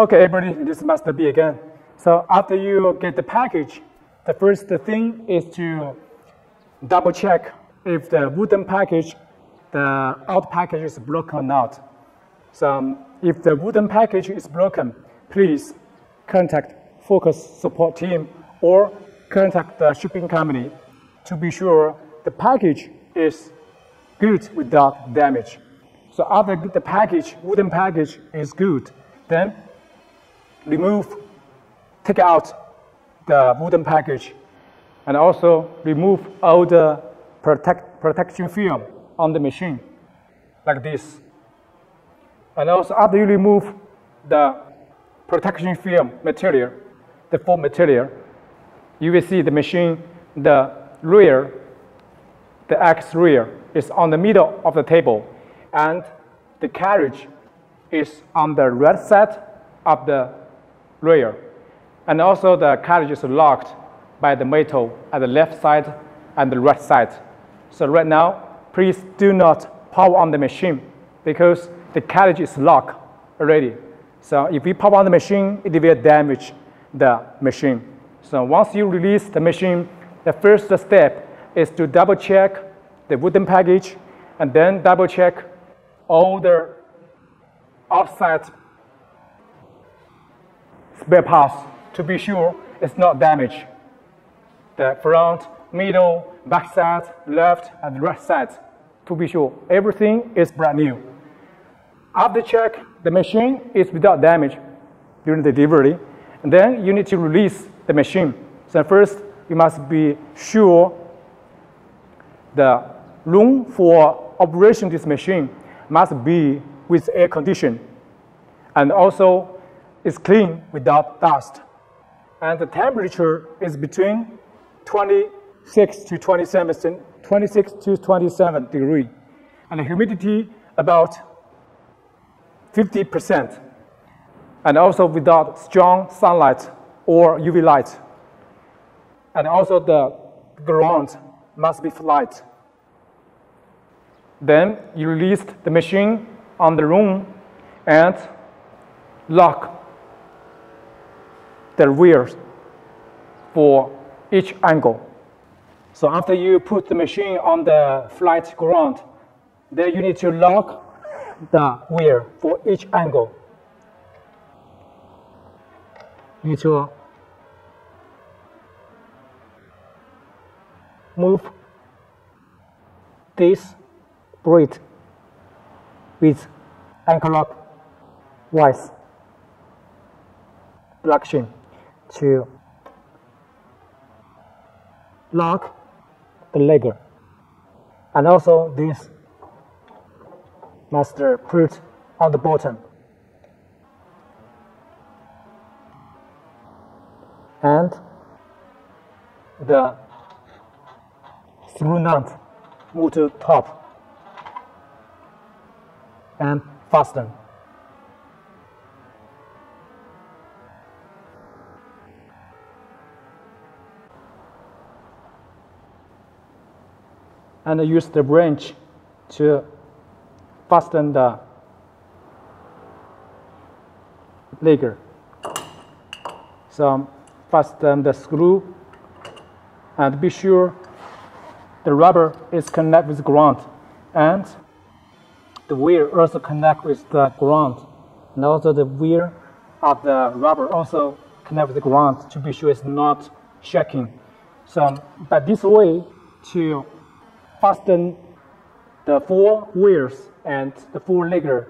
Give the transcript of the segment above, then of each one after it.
Okay, everybody, this must be again. So after you get the package, the first thing is to double check if the wooden package, the out package is broken or not. So um, if the wooden package is broken, please contact Focus support team or contact the shipping company to be sure the package is good without damage. So after the package, wooden package is good, then remove, take out the wooden package and also remove all the protect, protection film on the machine like this. And also after you remove the protection film material, the foam material, you will see the machine, the rear, the X rear is on the middle of the table and the carriage is on the right side of the rear. And also the carriage is locked by the metal at the left side and the right side. So right now, please do not power on the machine because the carriage is locked already. So if you power on the machine, it will damage the machine. So once you release the machine, the first step is to double check the wooden package and then double check all the outside parts to be sure it's not damaged. The front, middle, back side, left, and right side to be sure everything is brand new. After check, the machine is without damage during the delivery, and then you need to release the machine. So first, you must be sure the room for operation this machine must be with air condition and also is clean without dust. And the temperature is between 26 to 27, 26 to 27 degree. And the humidity about 50%. And also without strong sunlight or UV light. And also the ground must be flat. Then you release the machine on the room and lock the wheels for each angle. So after you put the machine on the flat ground, then you need to lock the wheel for each angle. You need to move this braid with anchor lock wise direction to lock the leg. And also this must put on the bottom. And the screw nut move to top and fasten. And use the wrench to fasten the leg. So fasten the screw and be sure the rubber is connected with the ground and the wheel also connect with the ground and also the wheel of the rubber also connect with the ground to be sure it's not shaking. So by this way to fasten the four wheels and the four legs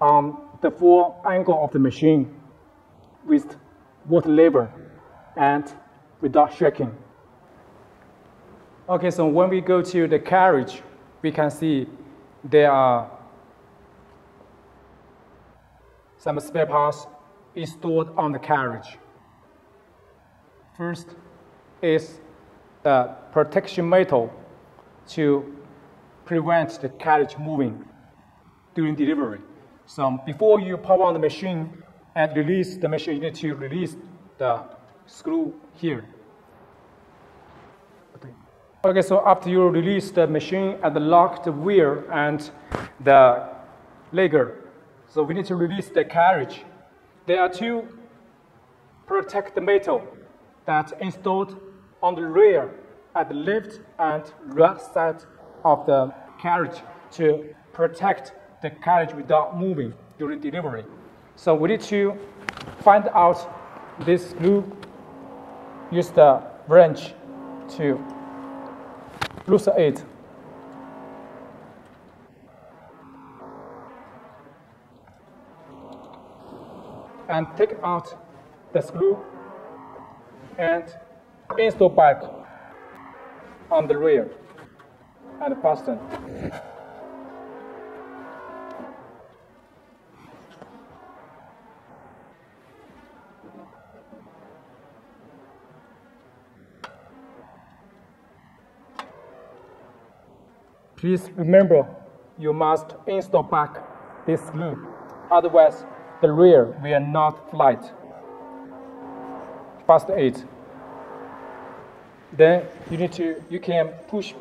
on the four angle of the machine with water lever and without shaking. Okay, so when we go to the carriage, we can see there are some spare parts installed on the carriage. First is the protection metal to prevent the carriage moving during delivery. So before you power on the machine and release the machine, you need to release the screw here. Okay, so after you release the machine and lock the wheel and the leg, so we need to release the carriage. There are two protect the metal that installed on the rear at the left and right side of the carriage to protect the carriage without moving during delivery. So we need to find out this screw, use the wrench to loosen it. And take out the screw and install back on the rear and fasten. Please remember, you must install back this loop, otherwise the rear will not flight. Fasten it. Then you need to, you can push,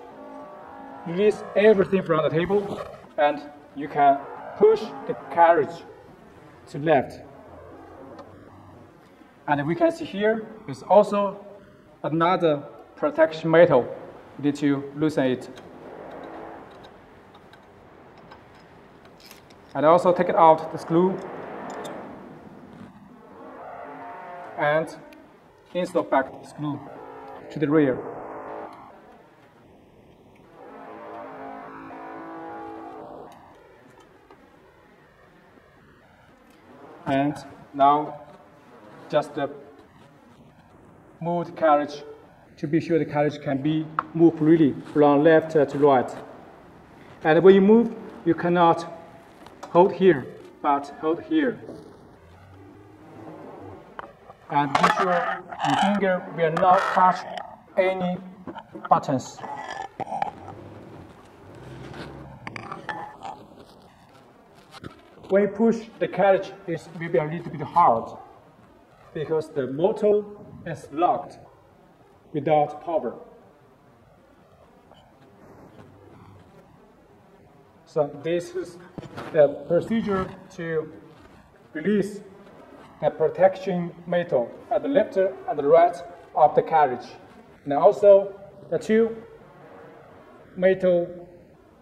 release everything from the table, and you can push the carriage to left. And we can see here is also another protection metal. You need to loosen it. And also take it out the screw and install back the screw to the rear. And now just uh, move the carriage to be sure the carriage can be moved freely from left to right. And when you move, you cannot hold here, but hold here. And be sure your finger will not touch any buttons. When you push, the carriage it will be a little bit hard because the motor is locked without power. So this is the procedure to release the protection metal at the left and the right of the carriage. And also the two metal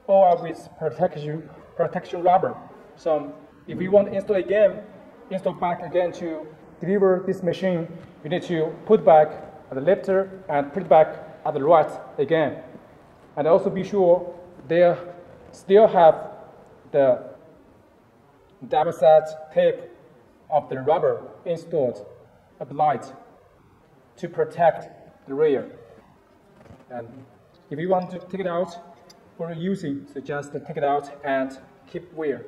or with protection protection rubber. So if we want to install again, install back again to deliver this machine, we need to put back at the left and put back at the right again. And also be sure they still have the double set tape of the rubber installed applied to protect the rear. And if you want to take it out for using, so just take it out and keep wear.